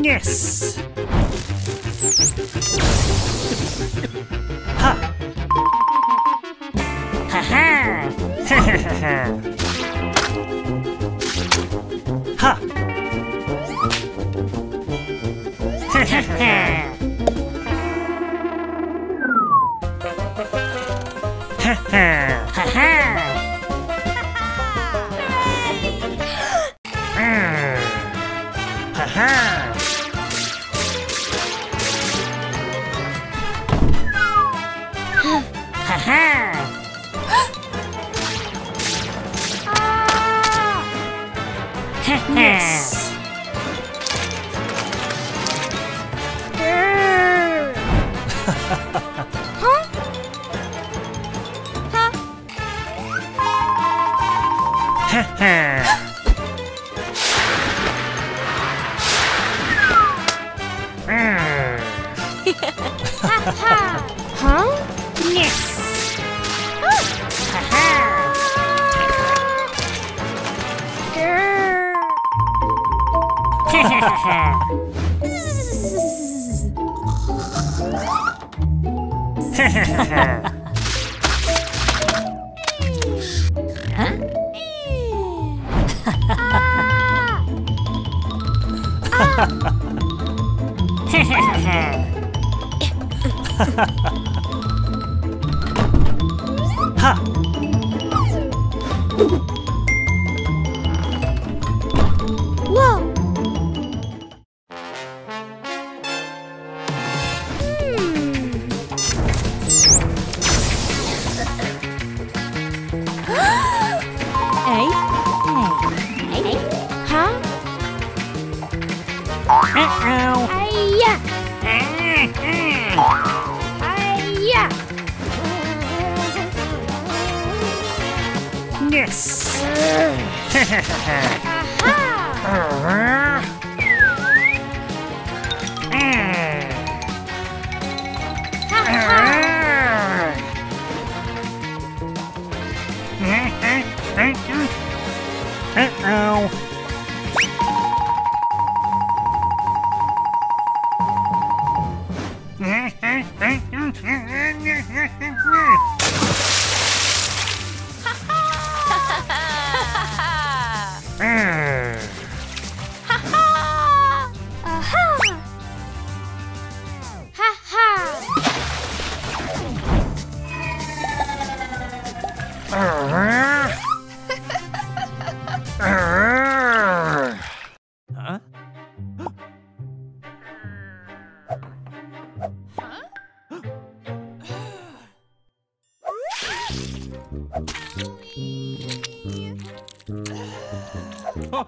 Yes! Ha! Ha ha! Ha ha ha ha! Ha! Ha ha! Uh, yes! Aha! Uh-oh. Uh-huh. Uh-huh. Uh-huh.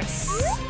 Yes!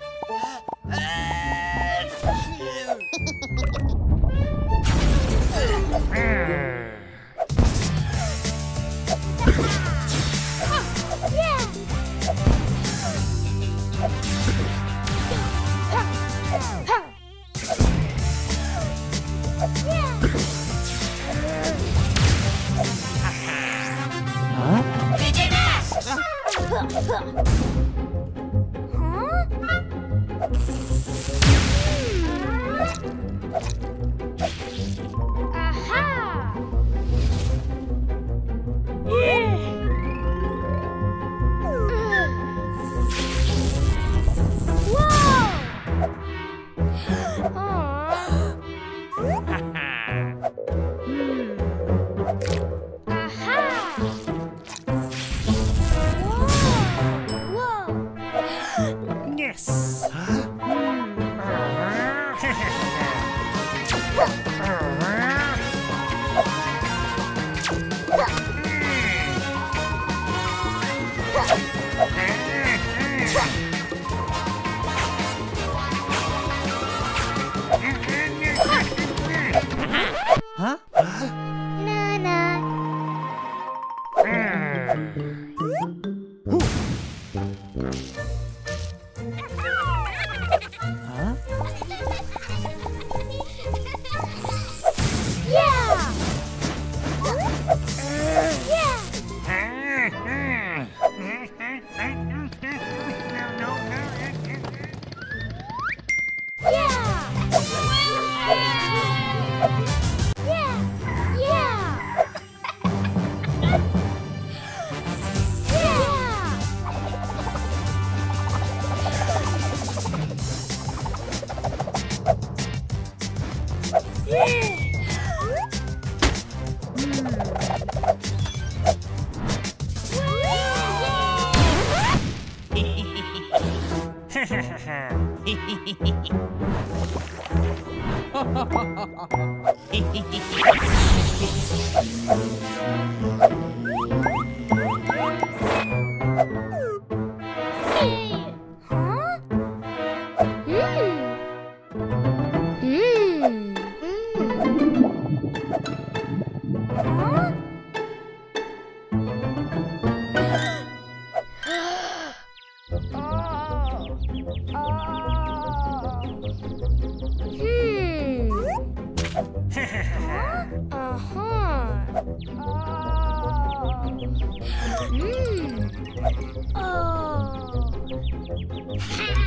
Hey.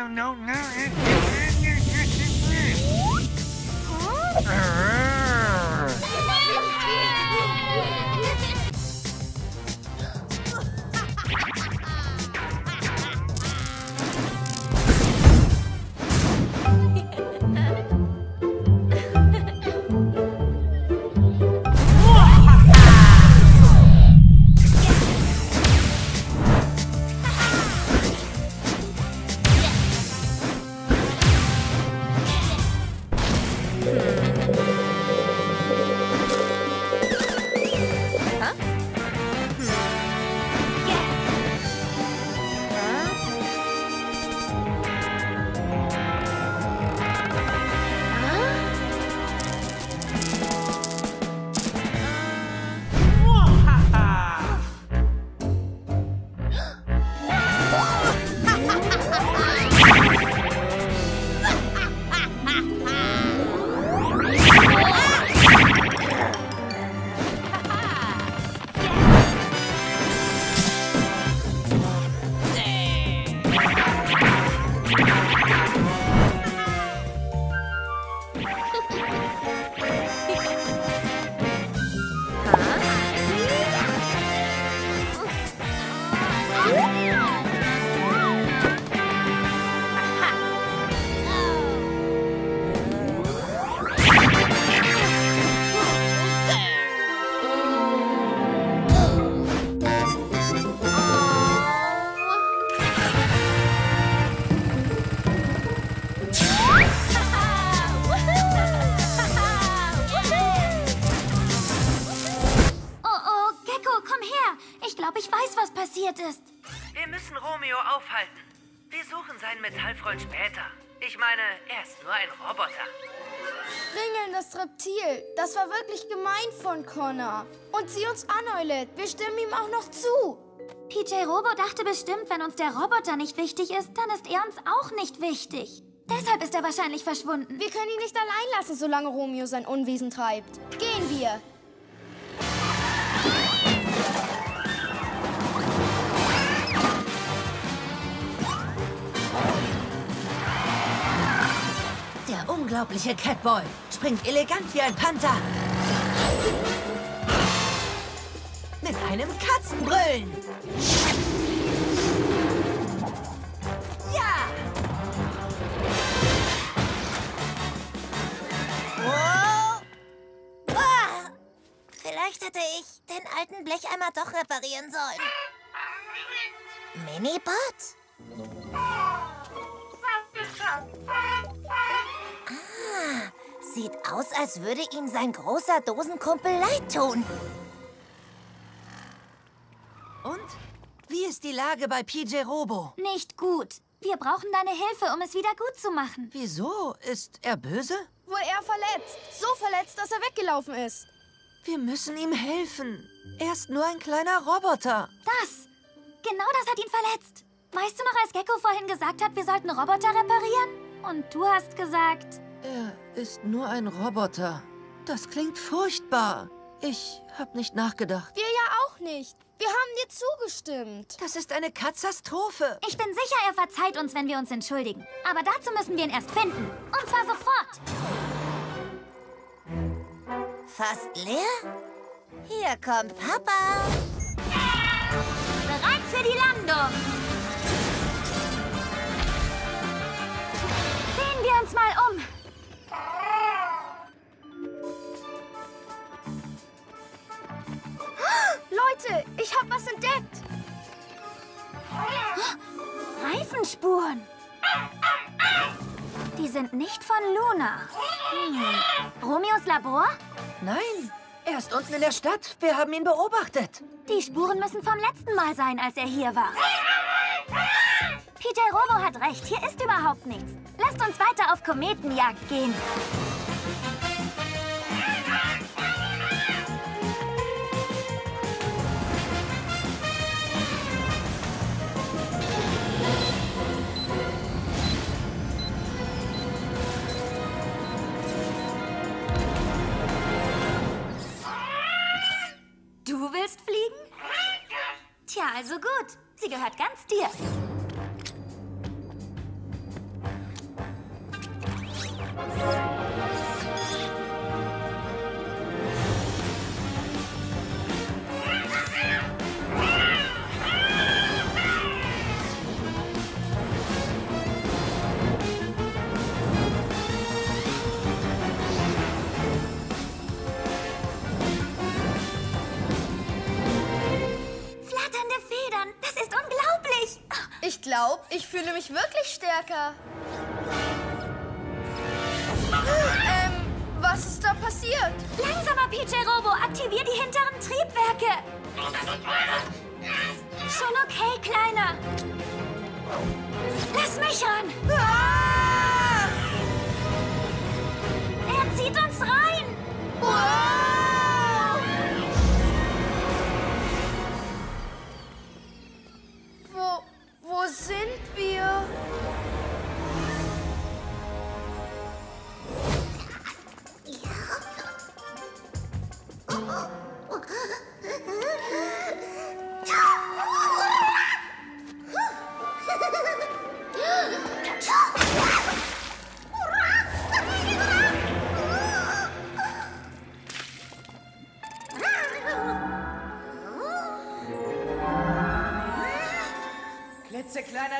No, no, no. Passiert ist. Wir müssen Romeo aufhalten. Wir suchen seinen Metallfreund später. Ich meine, er ist nur ein Roboter. Ringelndes Reptil. Das war wirklich gemein von Connor. Und sieh uns an, Eulette. Wir stimmen ihm auch noch zu. PJ Robo dachte bestimmt, wenn uns der Roboter nicht wichtig ist, dann ist er uns auch nicht wichtig. Deshalb ist er wahrscheinlich verschwunden. Wir können ihn nicht allein lassen, solange Romeo sein Unwesen treibt. Gehen wir. Der unglaubliche Catboy springt elegant wie ein Panther. Mit einem Katzenbrüllen. Ja! Oh. Ah. Vielleicht hätte ich den alten Blecheimer doch reparieren sollen. Minibot? Ah, sieht aus, als würde ihm sein großer Dosenkumpel leid tun. Und? Wie ist die Lage bei PJ Robo? Nicht gut. Wir brauchen deine Hilfe, um es wieder gut zu machen. Wieso? Ist er böse? Wohl er verletzt. So verletzt, dass er weggelaufen ist. Wir müssen ihm helfen. Er ist nur ein kleiner Roboter. Das! Genau das hat ihn verletzt. Weißt du noch, als Gecko vorhin gesagt hat, wir sollten Roboter reparieren? Und du hast gesagt, Er ist nur ein Roboter. Das klingt furchtbar. Ich hab nicht nachgedacht. Wir ja auch nicht. Wir haben dir zugestimmt. Das ist eine Katastrophe. ich bin sicher, er verzeiht uns, wenn wir uns entschuldigen. Aber dazu müssen wir ihn erst finden. Und zwar sofort. Fast leer? Hier kommt Papa. Labor? Nein, er ist unten in der Stadt. Wir haben ihn beobachtet. Die Spuren müssen vom letzten Mal sein, als er hier war. PJ Robo hat recht, hier ist überhaupt nichts. Lasst uns weiter auf Kometenjagd gehen. Tja, also gut. Sie gehört ganz dir. Ich glaube, ich fühle mich wirklich stärker. Ähm, was ist da passiert? Langsamer, PJ Robo, aktivier die hinteren Triebwerke. Schon okay, Kleiner. Lass mich ran. Ah! Er zieht uns rein. Wo,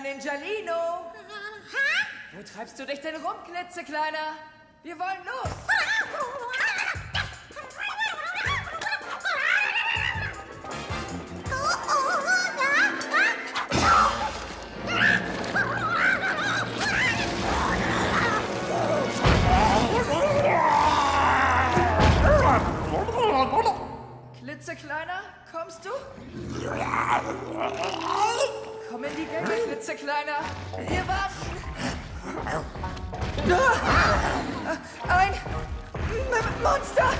Klitzekleiner Ninjalino! Wo treibst du dich denn rum, Klitzekleiner? Wir wollen los! Wir warten. Ah! Ein Monster!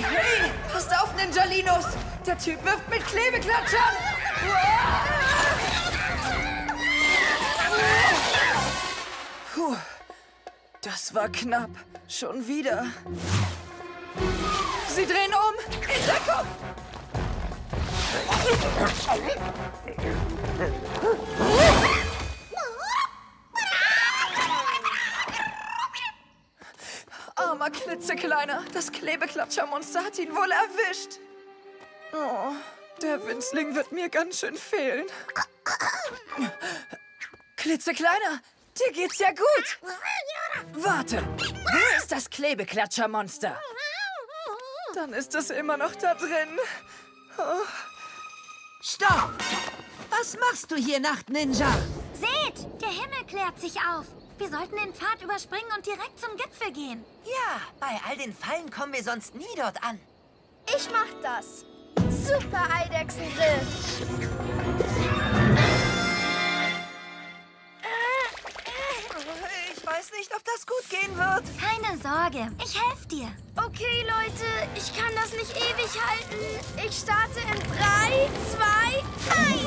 Hey, passt auf, Ninjalinos! Der Typ wirft mit Klebeklatschern! Puh, das war knapp. Schon wieder. Sie drehen um! In! Armer Klitzekleiner. Das Klebeklatschermonster hat ihn wohl erwischt. Oh, der Winzling wird mir ganz schön fehlen. Klitzekleiner, dir geht's ja gut. Warte, wo ist das Klebeklatschermonster? Dann ist es immer noch da drin. Stopp! Was machst du hier, Nacht-Ninja? Seht, der Himmel klärt sich auf. Wir sollten den Pfad überspringen und direkt zum Gipfel gehen. Ja, bei all den Fallen kommen wir sonst nie dort an. Ich mach das. Super Eidechsengrill. Wird. Keine Sorge, ich helfe dir. Okay, Leute, ich kann das nicht ewig halten. Ich starte in 3, 2, 1.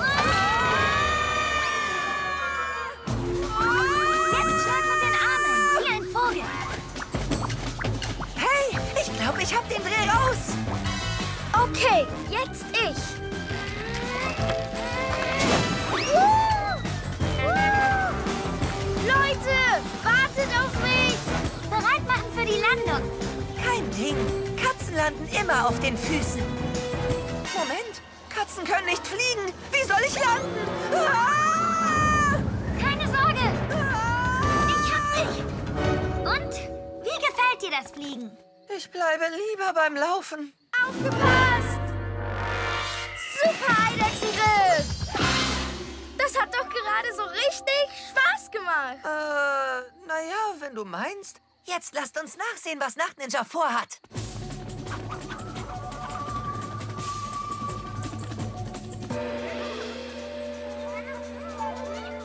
Jetzt schlag mit den Armen, wie ein Vogel. Hey, ich glaube, ich habe den Dreh raus. Okay, jetzt ich. Leute, wartet auf mich. Für die Landung. Kein Ding. Katzen landen immer auf den Füßen. Moment, Katzen können nicht fliegen. Wie soll ich landen? Ah! Keine Sorge, ich hab dich. Und, wie gefällt dir das Fliegen? Ich bleibe lieber beim Laufen. Aufgepasst! Super Eidechsengrill. Das hat doch gerade so richtig Spaß gemacht. Äh, naja, wenn du meinst. Jetzt lasst uns nachsehen, was Nachtninja vorhat.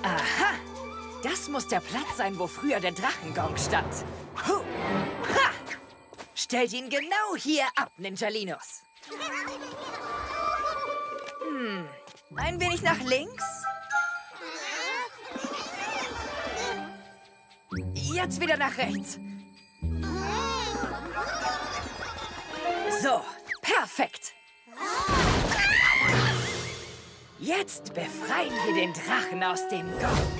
Aha! Das muss der Platz sein, wo früher der Drachengong stand. Huh. Ha! Stellt ihn genau hier ab, Ninjalinos. Hm, ein wenig nach links. Jetzt wieder nach rechts. So, perfekt. Jetzt befreien wir den Drachen aus dem Gong.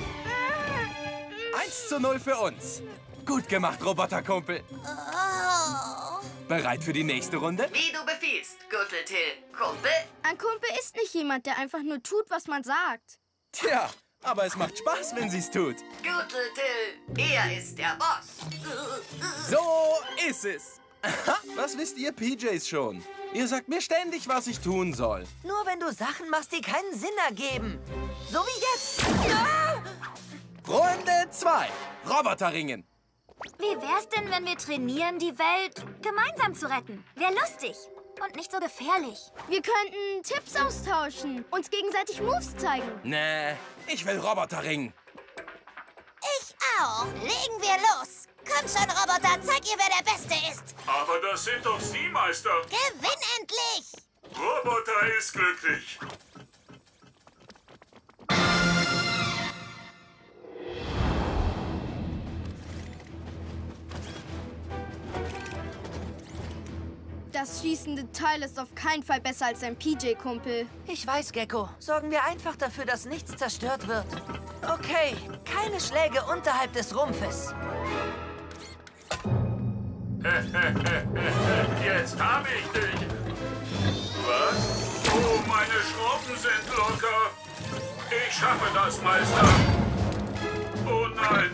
1 zu 0 für uns. Gut gemacht, Roboterkumpel. Oh. Bereit für die nächste Runde? Wie du befiehlst, Gürteltill. Kumpel? Ein Kumpel ist nicht jemand, der einfach nur tut, was man sagt. Tja, aber es macht Spaß, wenn sie's tut. Gürteltill, er ist der Boss. So ist es. Aha, was wisst ihr PJs schon? Ihr sagt mir ständig, was ich tun soll. Nur wenn du Sachen machst, die keinen Sinn ergeben. So wie jetzt. Ah! Runde 2. Roboterringen. Wie wär's denn, wenn wir trainieren, die Welt gemeinsam zu retten? Wäre lustig und nicht so gefährlich. Wir könnten Tipps austauschen, uns gegenseitig Moves zeigen. Nee, ich will Roboterringen. Ich auch. Legen wir los. Komm schon, Roboter, zeig ihr, wer der Beste ist. Aber das sind doch Sie, Meister. Gewinn endlich. Roboter ist glücklich. Das schießende Teil ist auf keinen Fall besser als dein PJ-Kumpel. Ich weiß, Gecko. Sorgen wir einfach dafür, dass nichts zerstört wird. Okay, keine Schläge unterhalb des Rumpfes. Jetzt habe ich dich. Was? Oh, meine Schrauben sind locker. Ich schaffe das, Meister. Oh nein.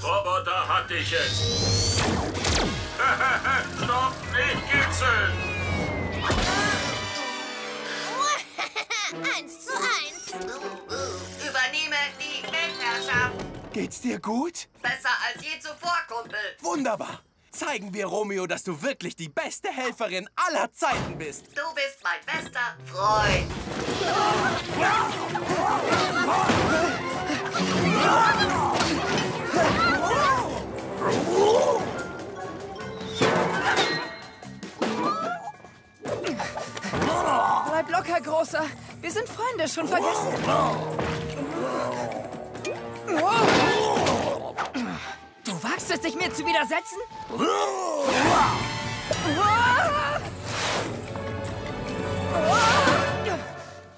Roboter hat dich jetzt. Stopp, nicht kitzeln. Eins zu eins. Geht's dir gut? Besser als je zuvor, Kumpel. Wunderbar. Zeigen wir Romeo, dass du wirklich die beste Helferin aller Zeiten bist. Du bist mein bester Freund. Bleib locker, Großer. Wir sind Freunde, schon vergessen. Du wagst es, dich mir zu widersetzen?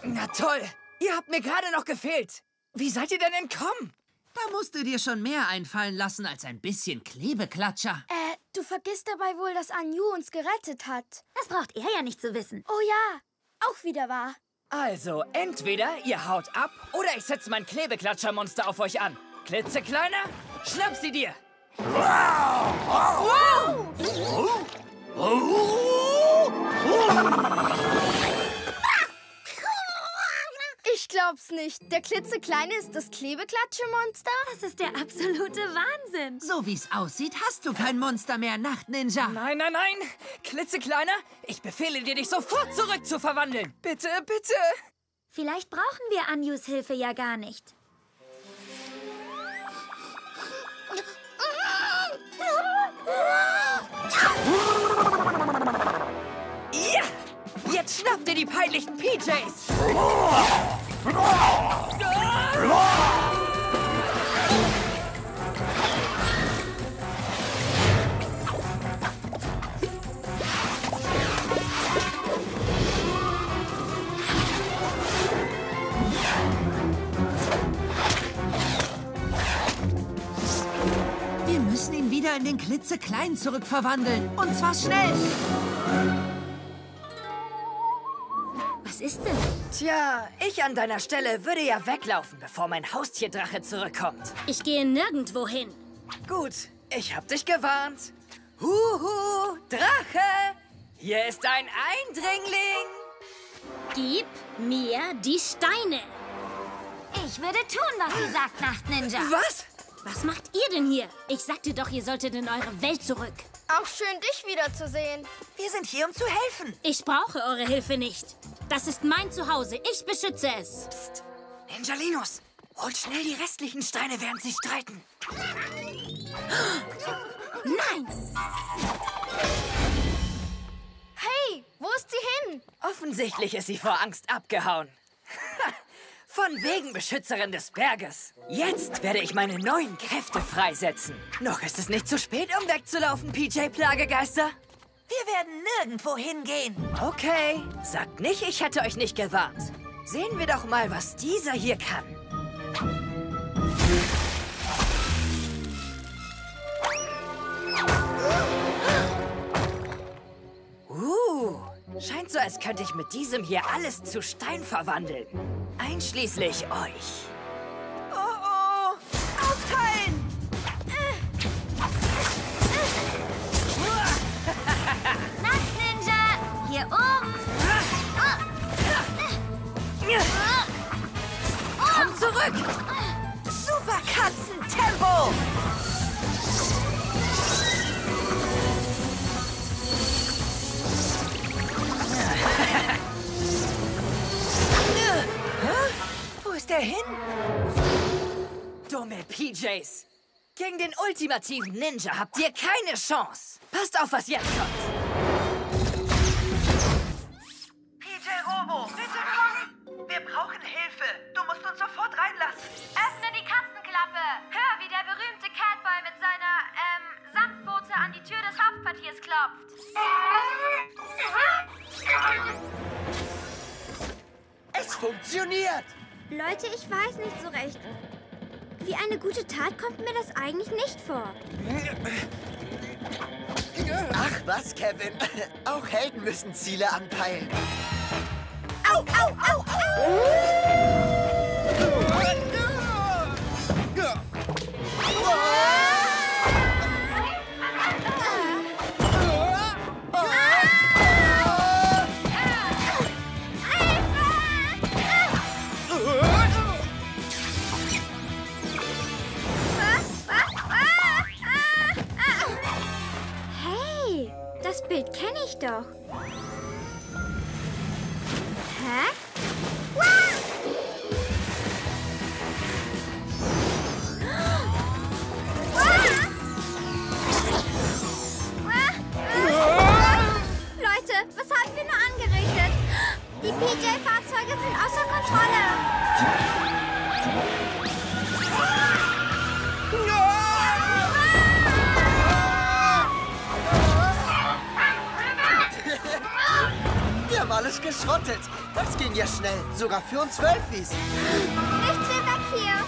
Na toll. Ihr habt mir gerade noch gefehlt. Wie seid ihr denn entkommen? Da musst du dir schon mehr einfallen lassen als ein bisschen Klebeklatscher. Äh, du vergisst dabei wohl, dass Anju uns gerettet hat. Das braucht er ja nicht zu wissen. Oh ja, auch wieder wahr. Also, entweder ihr haut ab oder ich setze mein Klebeklatschermonster auf euch an. Klitzekleiner, schnapp sie dir. Ich glaub's nicht. Der klitzekleine ist das Klebeklatschemonster? Das ist der absolute Wahnsinn. So wie's aussieht, hast du kein Monster mehr, Nachtninja. Nein, nein, nein. Klitzekleiner, ich befehle dir, dich sofort zurückzuverwandeln. Bitte, bitte. Vielleicht brauchen wir Anjus Hilfe ja gar nicht. Ja! Jetzt schnappt ihr die peinlichen PJs. Wir müssen ihn wieder in den Klitzeklein zurückverwandeln. Und zwar schnell. Was ist denn? Tja, ich an deiner Stelle würde ja weglaufen, bevor mein Haustierdrache zurückkommt. Ich gehe nirgendwo hin. Gut, ich hab dich gewarnt. Huhu, Drache! Hier ist ein Eindringling! Gib mir die Steine. Ich würde tun, was sie sagt, Nachtninja. Was? Was macht ihr denn hier? Ich sagte doch, ihr solltet in eure Welt zurück. Auch schön, dich wiederzusehen. Wir sind hier, um zu helfen. Ich brauche eure Hilfe nicht. Das ist mein Zuhause. Ich beschütze es. Psst. Ninjalinus, holt schnell die restlichen Steine, während sie streiten. Nein! Hey, wo ist sie hin? Offensichtlich ist sie vor Angst abgehauen. Von wegen Beschützerin des Berges. Jetzt werde ich meine neuen Kräfte freisetzen. Noch ist es nicht zu spät, um wegzulaufen, PJ-Plagegeister. Wir werden nirgendwo hingehen. Okay, sagt nicht, ich hätte euch nicht gewarnt. Sehen wir doch mal, was dieser hier kann. Uh, scheint so, als könnte ich mit diesem hier alles zu Stein verwandeln. Einschließlich euch. Zurück! Super Katzen-Tempo! Wo ist der hin? Dumme PJs. Gegen den ultimativen Ninja habt ihr keine Chance. Passt auf, was jetzt kommt. Funktioniert! Leute, ich weiß nicht so recht. Wie eine gute Tat kommt mir das eigentlich nicht vor. Ach was, Kevin. Auch Helden müssen Ziele anpeilen. Au, au, au, au! Sogar für uns Wölfis. Nichts mehr weg hier.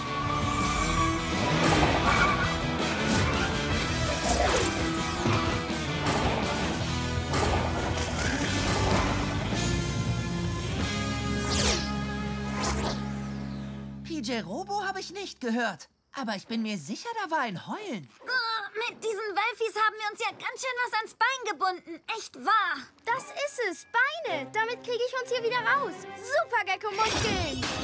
PJ Robo habe ich nicht gehört. Aber ich bin mir sicher, da war ein Heulen. Wölfis haben wir uns ja ganz schön was ans Bein gebunden. Echt wahr. Das ist es. Beine. Damit kriege ich uns hier wieder raus. Super Gecko-Muskeln.